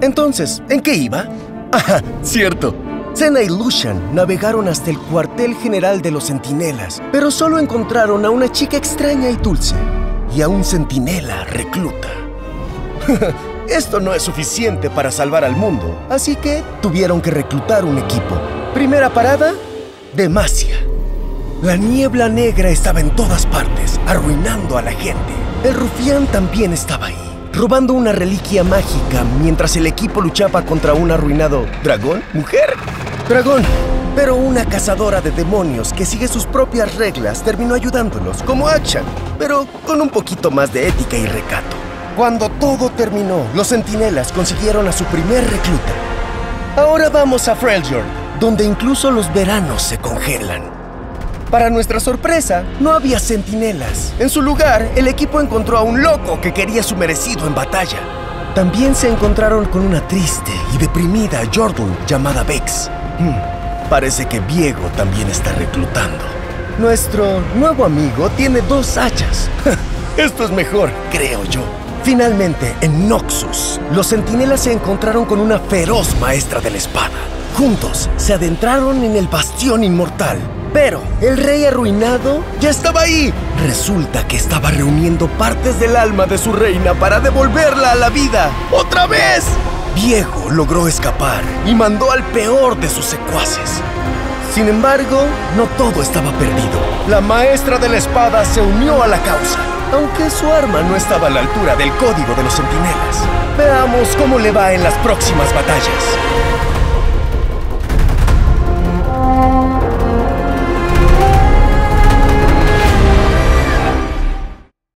Entonces, ¿en qué iba? Ajá, cierto. Senna y Lucian navegaron hasta el cuartel general de los centinelas, pero solo encontraron a una chica extraña y dulce y a un centinela recluta. Esto no es suficiente para salvar al mundo, así que tuvieron que reclutar un equipo. Primera parada, Demacia. La niebla negra estaba en todas partes, arruinando a la gente. El rufián también estaba ahí, robando una reliquia mágica mientras el equipo luchaba contra un arruinado dragón, mujer, dragón. Pero una cazadora de demonios que sigue sus propias reglas terminó ayudándolos, como Achan, pero con un poquito más de ética y recato. Cuando todo terminó, los centinelas consiguieron a su primer recluta. Ahora vamos a Freljord, donde incluso los veranos se congelan. Para nuestra sorpresa, no había centinelas. En su lugar, el equipo encontró a un loco que quería su merecido en batalla. También se encontraron con una triste y deprimida Jordan llamada Vex. Hmm, parece que Viego también está reclutando. Nuestro nuevo amigo tiene dos hachas. Esto es mejor, creo yo. Finalmente, en Noxus, los centinelas se encontraron con una feroz maestra de la espada. Juntos se adentraron en el bastión inmortal. Pero el rey arruinado ya estaba ahí. Resulta que estaba reuniendo partes del alma de su reina para devolverla a la vida. ¡Otra vez! Viejo logró escapar y mandó al peor de sus secuaces. Sin embargo, no todo estaba perdido. La maestra de la espada se unió a la causa aunque su arma no estaba a la altura del código de los centinelas. Veamos cómo le va en las próximas batallas.